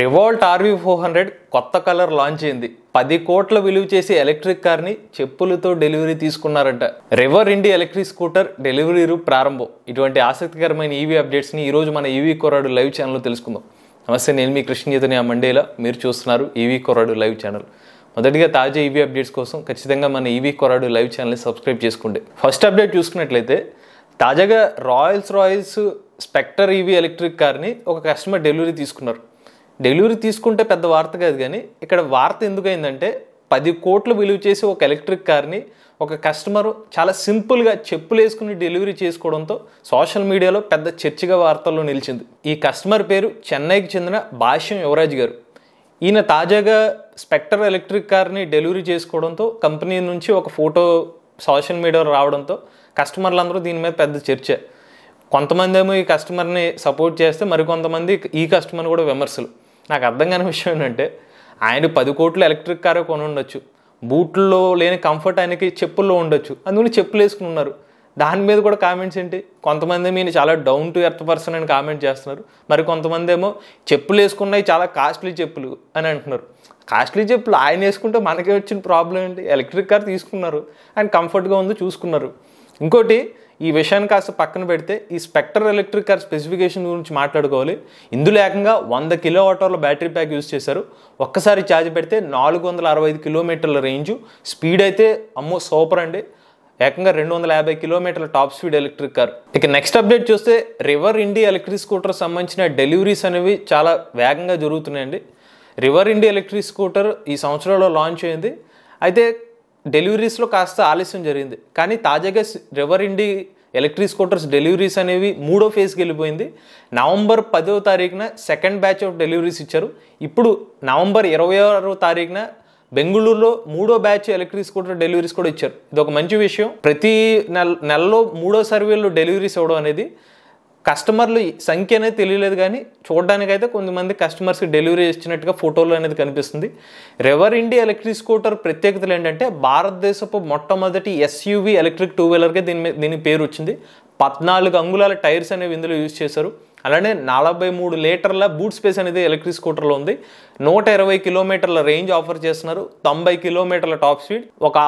Revolt RV four hundred కొత్త colour launch అయింది. పది కోట్ల విలువ చేసే ఎలక్ట్రిక్ కార్ని చెప్పులతో delivery తీసుకున్నారంట. River Indie electric scooter delivery రూప్ ప్రారంభం. ఇటువంటి ఆసక్తికరమైన ఈవీ అప్డేట్స్ని ఈరోజు మన ఈవీ కొరాడు లైవ్ ఛానల్లో తెలుసుకుందాం. నమస్తే నేను మీ కృష్ణీతని ఆ మండేలా. మీరు చూస్తున్నారు ఈవీ కొరాడు లైవ్ ఛానల్. మొదటిగా తాజా ఈవీ అప్డేట్స్ కోసం ఖచ్చితంగా మన ఈవీ కొరాడు లైవ్ ఛానల్ని సబ్స్క్రైబ్ చేసుకోండి. ఫస్ట్ అప్డేట్ చూసుకున్నట్లయితే తాజాగా Rolls Royce Spectre EV electric కార్ని ఒక కస్టమర్ డెలివరీ తీసుకున్నారు. డెలివరీ తీసుకుంటే పెద్ద వార్త కాదు కానీ ఇక్కడ వార్త ఎందుకైందంటే పది కోట్లు విలువ చేసి ఒక ఎలక్ట్రిక్ కార్ని ఒక కస్టమర్ చాలా సింపుల్గా చెప్పులు వేసుకుని డెలివరీ చేసుకోవడంతో సోషల్ మీడియాలో పెద్ద చర్చగా వార్తల్లో నిలిచింది. ఈ కస్టమర్ పేరు చెన్నైకి చెందిన భాష్యం యువరాజ్ గారు. ఈయన తాజాగా స్పెక్టర్ ఎలక్ట్రిక్ కార్ని డెలివరీ చేసుకోవడంతో కంపెనీ నుంచి ఒక ఫోటో సోషల్ మీడియాలో రావడంతో కస్టమర్లందరూ దీని మీద పెద్ద చర్చ. కొంతమంది ఏమో ఈ కస్టమర్ని సపోర్ట్ చేస్తే మరికొంతమంది ఈ కస్టమర్ కూడా విమర్శలు. నాకు అర్థం కాని విషయం ఏంటంటే ఆయన పది కోట్లు ఎలక్ట్రిక్ కారే కొని ఉండొచ్చు బూట్లో లేని కంఫర్ట్ ఆయనకి చెప్పుల్లో ఉండొచ్చు. అందుకని చెప్పులు వేసుకుని ఉన్నారు. దాని మీద కూడా కామెంట్స్ ఏంటి? కొంతమంది మీరు చాలా డౌన్ టు ఎర్త్ పర్సన్ అని కామెంట్ చేస్తున్నారు. మరి కొంతమంది ఏమో చెప్పులు వేసుకున్నాయి చాలా కాస్ట్లీ చెప్పులు అని అంటున్నారు. కాస్ట్లీ చెప్పులు ఆయన వేసుకుంటే మనకే వచ్చిన ప్రాబ్లం ఏంటి? ఎలక్ట్రిక్ కార్ తీసుకున్నారు. ఆయన కంఫర్ట్గా ఉందో చూసుకున్నారు. ఇంకోటి ఈ విషయాన్ని కాస్త పక్కన పెడితే ఈ స్పెక్టర్ ఎలక్ట్రిక్ కార్ స్పెసిఫికేషన్ గురించి మాట్లాడుకోవాలి. ఇందులో ఏకంగా వంద కిలో వాటర్ల బ్యాటరీ ప్యాక్ యూజ్ చేశారు. ఒక్కసారి ఛార్జ్ పెడితే నాలుగు వందల అరవై ఐదు కిలోమీటర్ల రేంజ్. స్పీడ్ అయితే అమ్మో సూపర్ అండి. ఏకంగా రెండు వందల యాభై కిలోమీటర్ల టాప్ స్పీడ్ ఎలక్ట్రిక్ కార్. ఇక నెక్స్ట్ అప్డేట్ చూస్తే రివర్ ఇండి ఎలక్ట్రిక్ స్కూటర్ సంబంధించిన డెలివరీస్ అనేవి చాలా వేగంగా జరుగుతున్నాయండి. రివర్ ఇండి ఎలక్ట్రిక్ స్కూటర్ ఈ సంవత్సరంలో లాంచ్ అయింది. అయితే డెలివరీస్లో కాస్త ఆలస్యం జరిగింది. కానీ తాజాగా River Indie electric scooters deliveries అనేవి మూడో ఫేజ్కి వెళ్ళిపోయింది. నవంబర్ పదో తారీఖున సెకండ్ బ్యాచ్ ఆఫ్ డెలివరీస్ ఇచ్చారు. ఇప్పుడు నవంబర్ ఇరవై ఆరో తారీఖున బెంగళూరులో మూడో బ్యాచ్ ఎలక్ట్రిక్ స్కూటర్ డెలివరీస్ కూడా ఇచ్చారు. ఇది ఒక మంచి విషయం. ప్రతి నెల నెలలో మూడో సర్వేలో డెలివరీస్ ఇవ్వడం అనేది కస్టమర్లు సంఖ్య అనేది తెలియలేదు కానీ చూడడానికైతే కొంతమంది కస్టమర్స్కి డెలివరీ ఇచ్చినట్టుగా ఫోటోలు అనేది కనిపిస్తుంది. రెవర్ ఇండియా ఎలక్ట్రిక్ స్కూటర్ ప్రత్యేకతలు ఏంటంటే భారతదేశపు మొట్టమొదటి ఎస్యూవి ఎలక్ట్రిక్ టూ వీలర్గా దీని దీని పేరు వచ్చింది. పద్నాలుగు అంగుళాల టైర్స్ అనేవి ఇందులో యూజ్ చేశారు. అలానే నలభై మూడు లీటర్ల బూట్ స్పేస్ అనేది ఎలక్ట్రిక్ స్కూటర్లో ఉంది. నూట ఇరవై కిలోమీటర్ల రేంజ్ ఆఫర్ చేస్తున్నారు. తొంభై కిలోమీటర్ల టాప్ స్పీడ్. ఒక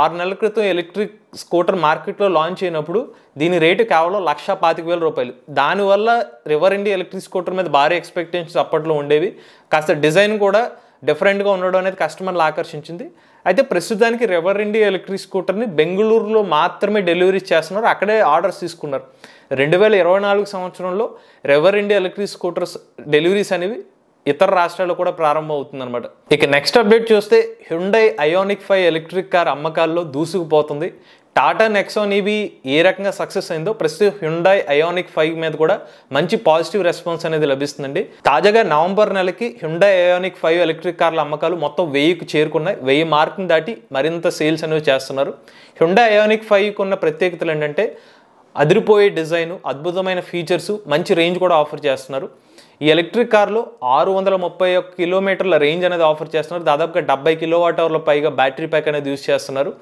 ఆరు నెలల క్రితం ఎలక్ట్రిక్ స్కూటర్ మార్కెట్లో లాంచ్ అయినప్పుడు దీని రేటు కేవలం లక్ష పాతిక వేల రూపాయలు. దానివల్ల రివర్ ఇండియా ఎలక్ట్రిక్ స్కూటర్ మీద భారీ ఎక్స్పెక్టేషన్స్ అప్పట్లో ఉండేవి. కాస్త డిజైన్ కూడా డిఫరెంట్గా ఉండడం అనేది కస్టమర్లు ఆకర్షించింది. అయితే ప్రస్తుతానికి రెవర్ ఇండియా ఎలక్ట్రిక్ స్కూటర్ని బెంగళూరులో మాత్రమే డెలివరీ చేస్తున్నారు. అక్కడే ఆర్డర్స్ తీసుకున్నారు. రెండు వేల ఇరవై నాలుగు సంవత్సరంలో River India electric scooters deliveries అనేవి ఇతర రాష్ట్రాల్లో కూడా ప్రారంభం అవుతుందన్నమాట ఇక నెక్స్ట్ అప్డేట్ చూస్తే Hyundai Ioniq five electric car అమ్మకాల్లో దూసుకుపోతుంది. టాటా నెక్సాన్ ఇవి ఏ రకంగా సక్సెస్ అయిందో ప్రస్తుతం హ్యుండాయ్ అయోనిక్ ఫైవ్ మీద కూడా మంచి పాజిటివ్ రెస్పాన్స్ అనేది లభిస్తుందండి. తాజాగా నవంబర్ నెలకి హ్యుండై అయోనిక్ ఫైవ్ ఎలక్ట్రిక్ కార్ల అమ్మకాలు మొత్తం వెయ్యికి చేరుకున్నాయి. వెయ్యి మార్కుని దాటి మరింత సేల్స్ అనేవి చేస్తున్నారు. హ్యుండై అయోనిక్ ఫైవ్కి ఉన్న ప్రత్యేకతలు ఏంటంటే అదిరిపోయే డిజైన్ అద్భుతమైన ఫీచర్స్ మంచి రేంజ్ కూడా ఆఫర్ చేస్తున్నారు. ఈ ఎలక్ట్రిక్ కార్లో ఆరు వందల ముప్పై ఒక్క కిలోమీటర్ల రేంజ్ అనేది ఆఫర్ చేస్తున్నారు. దాదాపుగా డెబ్బై కిలోవాట్ అవర్ల పైగా బ్యాటరీ ప్యాక్ అనేది యూజ్ చేస్తున్నారు.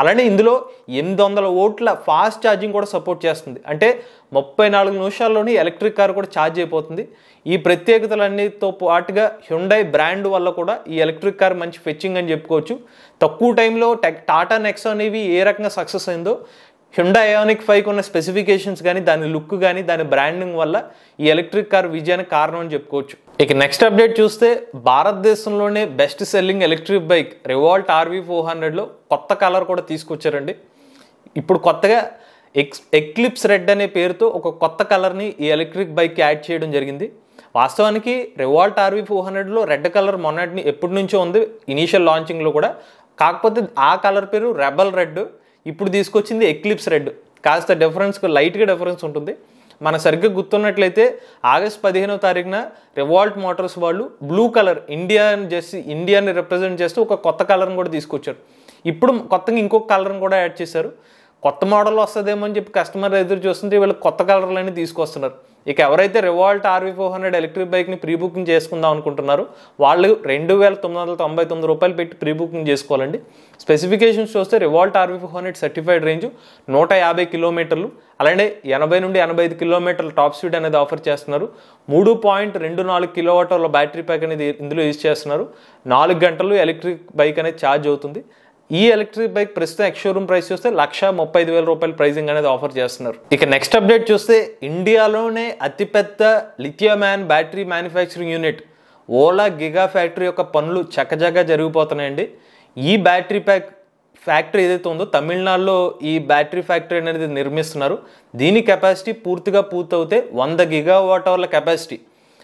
అలానే ఇందులో ఎనిమిది వందల ఓట్ల ఫాస్ట్ ఛార్జింగ్ కూడా సపోర్ట్ చేస్తుంది. అంటే ముప్పై నాలుగు నిమిషాల్లోనే ఎలక్ట్రిక్ కార్ కూడా ఛార్జ్ అయిపోతుంది. ఈ ప్రత్యేకతలన్నిటితో పాటుగా హ్యుండై బ్రాండ్ వల్ల కూడా ఈ ఎలక్ట్రిక్ కార్ మంచి ఫెచ్చింగ్ అని చెప్పుకోవచ్చు. తక్కువ టైంలో టెక్ టాటా నెక్స్ అనేవి ఏ రకంగా సక్సెస్ అయిందో హ్యుండా అయోనిక్ ఫైవ్కి ఉన్న స్పెసిఫికేషన్స్ కానీ దాని లుక్ కానీ దాని బ్రాండింగ్ వల్ల ఈ ఎలక్ట్రిక్ కార్ విజయానికి కారణం అని చెప్పుకోవచ్చు. ఇక నెక్స్ట్ అప్డేట్ చూస్తే భారతదేశంలోనే best selling electric bike Revolt RV four హండ్రెడ్లో కొత్త కలర్ కూడా తీసుకొచ్చారండి. ఇప్పుడు కొత్తగా ఎక్స్ ఎక్లిప్స్ రెడ్ అనే పేరుతో ఒక కొత్త కలర్ని ఈ ఎలక్ట్రిక్ బైక్కి యాడ్ చేయడం జరిగింది. వాస్తవానికి రివాల్ట్ ఆర్వీ ఫోర్ హండ్రెడ్లో రెడ్ కలర్ మొన్నటిని ఎప్పటి నుంచో ఉంది ఇనీషియల్ లాంచింగ్లో కూడా. కాకపోతే ఆ కలర్ పేరు రెబల్ రెడ్ ఇప్పుడు తీసుకొచ్చింది ఎక్లిప్స్ రెడ్ కాస్త డిఫరెన్స్కి లైట్గా డిఫరెన్స్ ఉంటుంది. మన సరిగ్గా గుర్తున్నట్లయితే ఆగస్ట్ పదిహేనో తారీఖున రివాల్ట్ మోటార్స్ వాళ్ళు బ్లూ కలర్ ఇండియన్ చేసి ఇండియాని రిప్రజెంట్ చేస్తూ ఒక కొత్త కలర్ని కూడా తీసుకొచ్చారు. ఇప్పుడు కొత్తగా ఇంకొక కలర్ని కూడా యాడ్ చేశారు. కొత్త మోడల్ వస్తుందేమో అని చెప్పి కస్టమర్ ఎదురు చూస్తుంటే వీళ్ళు కొత్త కలర్లన్నీ తీసుకొస్తున్నారు. ఇక ఎవరైతే Revolt RV four hundred electric బైక్ని ప్రీ బుకింగ్ చేసుకుందాం అనుకుంటున్నారు వాళ్ళు రెండు వేల తొమ్మిది వందల తొంభై తొమ్మిది రూపాయలు పెట్టి ప్రీ బుకింగ్ చేసుకోవాలండి. స్పెసిఫికేషన్స్ చూస్తే Revolt RV four hundred certified range నూట యాభై కిలోమీటర్లు అలానే ఎనభై నుండి ఎనభై ఐదు కిలోమీటర్ల టాప్ స్పీడ్ అనేది ఆఫర్ చేస్తున్నారు. మూడు పాయింట్ రెండు నాలుగు కిలోవాటర్ల బ్యాటరీ ప్యాక్ అనేది ఇందులో యూజ్ చేస్తున్నారు. నాలుగు గంటలు ఎలక్ట్రిక్ బైక్ అనేది ఛార్జ్ అవుతుంది. ఈ ఎలక్ట్రిక్ బైక్ ప్రస్తుతం ఎక్స్ షోరూమ్ ప్రైస్ చూస్తే లక్ష ముప్పై ఐదు వేల రూపాయల ప్రైజింగ్ అనేది ఆఫర్ చేస్తున్నారు. ఇక నెక్స్ట్ అప్డేట్ చూస్తే ఇండియాలోనే అతిపెద్ద lithium ion battery manufacturing unit Ola giga factory యొక్క పనులు చక్కచక్క జరిగిపోతున్నాయండి. ఈ బ్యాటరీ ప్యాక్ ఫ్యాక్టరీ ఏదైతే ఉందో తమిళనాడులో ఈ బ్యాటరీ ఫ్యాక్టరీ అనేది నిర్మిస్తున్నారు. దీని కెపాసిటీ పూర్తిగా పూర్తవుతే వంద గిగా వాట్ అవర్ల కెపాసిటీ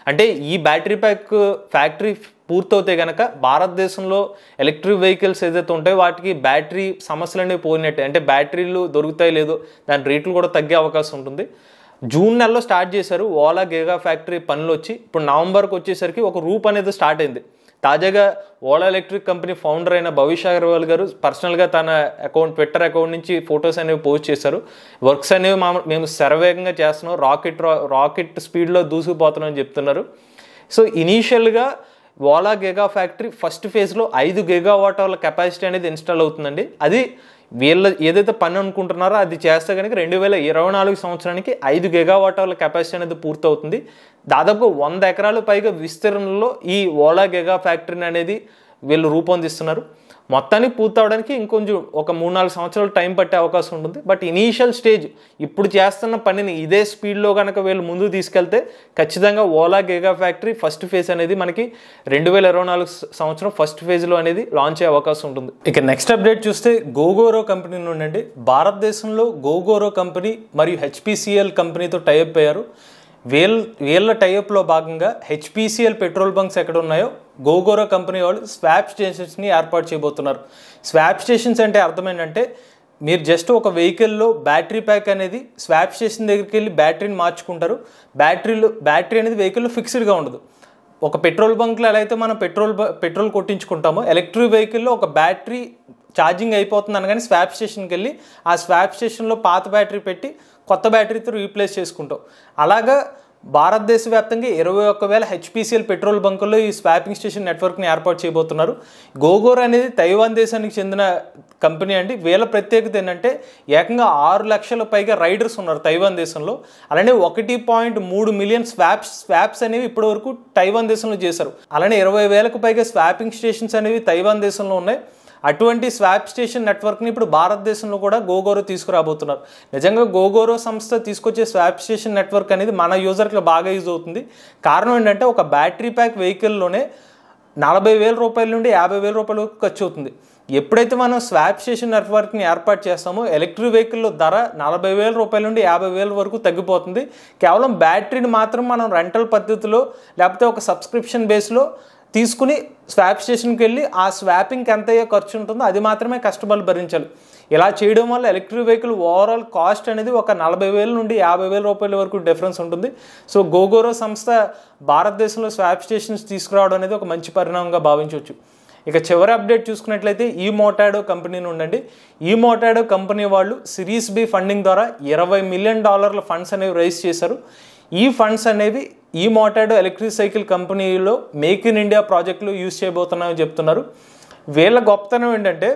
అంటే ఈ బ్యాటరీ ప్యాక్ ఫ్యాక్టరీ పూర్తవుతే కనుక భారతదేశంలో ఎలక్ట్రిక్ వెహికల్స్ ఏదైతే ఉంటాయో వాటికి బ్యాటరీ సమస్యలు అనేవి పోయినట్టే. అంటే బ్యాటరీలు దొరుకుతాయి లేదో దాని రేట్లు కూడా తగ్గే అవకాశం ఉంటుంది. జూన్ నెలలో స్టార్ట్ చేశారు ఓలా గేగా ఫ్యాక్టరీ పనులు వచ్చి ఇప్పుడు నవంబర్కి వచ్చేసరికి ఒక రూప్ అనేది స్టార్ట్ అయింది. తాజాగా ఓలా ఎలక్ట్రిక్ కంపెనీ ఫౌండర్ అయిన భవిష్ అగర్వాల్ గారు పర్సనల్గా తన అకౌంట్ ట్విట్టర్ అకౌంట్ నుంచి ఫొటోస్ అనేవి పోస్ట్ చేశారు. వర్క్స్ అనేవి మా మేము శరవేగంగా చేస్తున్నాం. రాకెట్ రాకెట్ స్పీడ్లో దూసుకుపోతున్నామని చెప్తున్నారు. సో ఇనీషియల్గా ఓలా గిగా ఫ్యాక్టరీ ఫస్ట్ ఫేజ్లో ఐదు గిగా వాటర్ల కెపాసిటీ అనేది ఇన్స్టాల్ అవుతుందండి. అది వీళ్ళ ఏదైతే పని అనుకుంటున్నారో అది చేస్తే కనుక రెండు వేల ఇరవై నాలుగు సంవత్సరానికి ఐదు గిగావాటర్ల కెపాసిటీ అనేది పూర్తవుతుంది. దాదాపు వంద ఎకరాలు పైగా విస్తీర్ణంలో ఈ ఓలా గిగా ఫ్యాక్టరీని అనేది వీళ్ళు రూపొందిస్తున్నారు. మొత్తానికి పూర్తవడానికి ఇంకొంచెం ఒక మూడు నాలుగు సంవత్సరాలు టైం పట్టే అవకాశం ఉంటుంది. బట్ ఇనీషియల్ స్టేజ్ ఇప్పుడు చేస్తున్న పనిని ఇదే స్పీడ్లో కనుక వీళ్ళు ముందుకు తీసుకెళ్తే ఖచ్చితంగా Ola giga factory first phase అనేది మనకి రెండు వేల ఇరవై నాలుగు సంవత్సరం ఫస్ట్ ఫేజ్లో అనేది లాంచ్ అయ్యే అవకాశం ఉంటుంది. ఇక నెక్స్ట్ అప్డేట్ చూస్తే గోగోరో కంపెనీ నుండి భారతదేశంలో గోగోరో కంపెనీ మరియు హెచ్పిసిఎల్ కంపెనీతో టైఅప్ అయ్యారు. వీళ్ళ వీళ్ళ టైఅప్లో భాగంగా హెచ్పిసిఎల్ పెట్రోల్ బంక్స్ ఎక్కడ ఉన్నాయో గోగోరో కంపెనీ వాళ్ళు స్వాప్ స్టేషన్స్ని ఏర్పాటు చేయబోతున్నారు. స్వాప్ స్టేషన్స్ అంటే అర్థం ఏంటంటే మీరు జస్ట్ ఒక వెహికల్లో బ్యాటరీ ప్యాక్ అనేది స్వాప్ స్టేషన్ దగ్గరికి వెళ్ళి బ్యాటరీని మార్చుకుంటారు. బ్యాటరీలో బ్యాటరీ అనేది వెహికల్లో ఫిక్స్డ్గా ఉండదు. ఒక పెట్రోల్ బంక్లో ఎలా అయితే మనం పెట్రోల్ పెట్రోల్ కొట్టించుకుంటామో ఎలక్ట్రిక్ వెహికల్లో ఒక బ్యాటరీ ఛార్జింగ్ అయిపోతుంది అనగానే స్వాప్ స్టేషన్కి వెళ్ళి ఆ స్వాప్ స్టేషన్లో పాత బ్యాటరీ పెట్టి కొత్త బ్యాటరీతో రీప్లేస్ చేసుకుంటాం. అలాగా భారతదేశ వ్యాప్తంగా ఇరవై ఒక్క వేల హెచ్పిసిఎల్ పెట్రోల్ బంకుల్లో ఈ స్వాపింగ్ స్టేషన్ నెట్వర్క్ని ఏర్పాటు చేయబోతున్నారు. గోగోర్ అనేది తైవాన్ దేశానికి చెందిన కంపెనీ అండి. వీళ్ళ ప్రత్యేకత ఏంటంటే ఏకంగా ఆరు లక్షల పైగా రైడర్స్ ఉన్నారు తైవాన్ దేశంలో. అలానే ఒకటి పాయింట్ మూడు మిలియన్ స్వాప్స్ స్వాప్స్ అనేవి ఇప్పటివరకు తైవాన్ దేశంలో చేశారు. అలానే ఇరవై వేలకు పైగా స్వాపింగ్ స్టేషన్స్ అనేవి తైవాన్ దేశంలో ఉన్నాయి. అటువంటి స్వాప్ స్టేషన్ నెట్వర్క్ని ఇప్పుడు భారతదేశంలో కూడా గోగోరో తీసుకురాబోతున్నారు. నిజంగా గోగోరో సంస్థ తీసుకొచ్చే స్వాప్ స్టేషన్ నెట్వర్క్ అనేది మన యూజర్కి బాగా యూజ్ అవుతుంది. కారణం ఏంటంటే ఒక బ్యాటరీ ప్యాక్ వెహికల్లోనే నలభై వేల రూపాయల నుండి యాభై వేల రూపాయల వరకు ఖర్చు అవుతుంది. ఎప్పుడైతే మనం స్వాప్ స్టేషన్ నెట్వర్క్ని ఏర్పాటు చేస్తామో ఎలక్ట్రిక్ వెహికల్లో ధర నలభై వేల రూపాయల నుండి యాభై వేల వరకు తగ్గిపోతుంది. కేవలం బ్యాటరీని మాత్రం మనం రెంటల్ పద్ధతిలో లేకపోతే ఒక సబ్స్క్రిప్షన్ బేస్లో తీసుకుని స్వాప్ స్టేషన్కి వెళ్ళి ఆ స్వాపింగ్కి ఎంత అయ్యే ఖర్చు ఉంటుందో అది మాత్రమే కస్టమర్లు భరించాలి. ఇలా చేయడం వల్ల ఎలక్ట్రిక్ వెహికల్ ఓవరాల్ కాస్ట్ అనేది ఒక నలభై వేల నుండి యాభై వేల రూపాయల వరకు డిఫరెన్స్ ఉంటుంది. సో గోగోరో సంస్థ భారతదేశంలో స్వాప్ స్టేషన్స్ తీసుకురావడం అనేది ఒక మంచి పరిణామంగా భావించవచ్చు. ఇక చివరి అప్డేట్ చూసుకున్నట్లయితే ఈ మోటాడో కంపెనీ నుండి ఈ మోటాడో కంపెనీ వాళ్ళు సిరీస్ బి ఫండింగ్ ద్వారా ఇరవై మిలియన్ డాలర్ల ఫండ్స్ అనేవి రైజ్ చేశారు. ఈ ఫండ్స్ అనేవి ఈ మోటాడో ఎలక్ట్రిక్ సైకిల్ కంపెనీలో మేక్ ఇన్ ఇండియా ప్రాజెక్టులు యూజ్ చేయబోతున్నామని చెప్తున్నారు. వీళ్ళ గొప్పతనం ఏంటంటే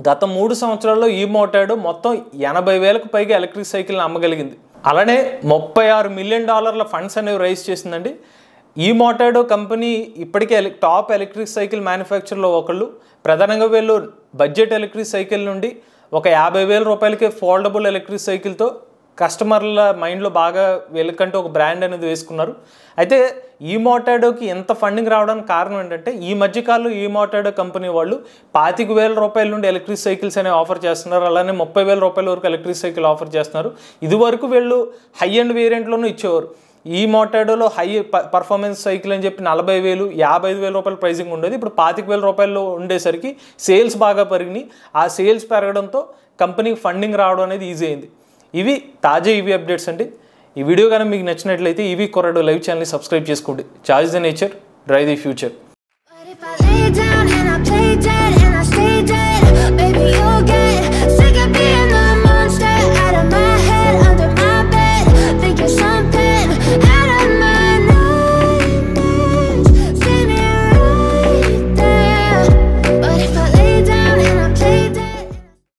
గత మూడు సంవత్సరాల్లో ఈ మోటాడు మొత్తం ఎనభై వేలకు పైగా ఎలక్ట్రిక్ సైకిల్ని అమ్మగలిగింది. అలానే ముప్పై ఆరు మిలియన్ డాలర్ల ఫండ్స్ అనేవి రైజ్ చేసిందండి. ఈ మోటాడో కంపెనీ ఇప్పటికే టాప్ ఎలక్ట్రిక్ సైకిల్ మ్యానుఫ్యాక్చర్లో ఒకళ్ళు. ప్రధానంగా వీళ్ళు బడ్జెట్ ఎలక్ట్రిక్ సైకిల్ నుండి ఒక యాభై వేల రూపాయలకే ఫోల్డబుల్ ఎలక్ట్రిక్ సైకిల్తో కస్టమర్ల మైండ్లో బాగా వీళ్ళకంటే ఒక బ్రాండ్ అనేది వేసుకున్నారు. అయితే ఈ మోటాడోకి ఎంత ఫండింగ్ రావడానికి కారణం ఏంటంటే ఈ మధ్యకాలంలో ఈ మోటాడో కంపెనీ వాళ్ళు పాతిక వేల రూపాయల నుండి ఎలక్ట్రిక్ సైకిల్స్ అనేవి ఆఫర్ చేస్తున్నారు. అలానే ముప్పై వేల రూపాయల వరకు ఎలక్ట్రిక్ సైకిల్ ఆఫర్ చేస్తున్నారు. ఇదివరకు వీళ్ళు హై అండ్ వేరియంట్లోనూ ఇచ్చేవారు. ఈ మోటాడోలో హై పర్ఫార్మెన్స్ సైకిల్ అని చెప్పి నలభై వేలు యాభై ఐదు వేల రూపాయల ప్రైజింగ్ ఉండేది. ఇప్పుడు పాతిక వేల రూపాయలు ఉండేసరికి సేల్స్ బాగా పెరిగినాయి. ఆ సేల్స్ పెరగడంతో కంపెనీకి ఫండింగ్ రావడం అనేది ఈజీ అయింది. ఇవి తాజా ఈవీ అప్డేట్స్ అండి. ఈ వీడియో కానీ మీకు నచ్చినట్లయితే ఈవీ కొరడు లైవ్ ఛానల్ని సబ్స్క్రైబ్ చేసుకోండి. Charge the nature drive the future